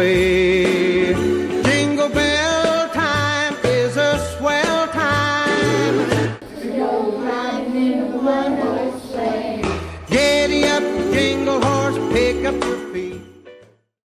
way. Jingle bell time is a swell time. Snow riding in a one horse sleigh. Giddy up, jingle horse, pick up your feet.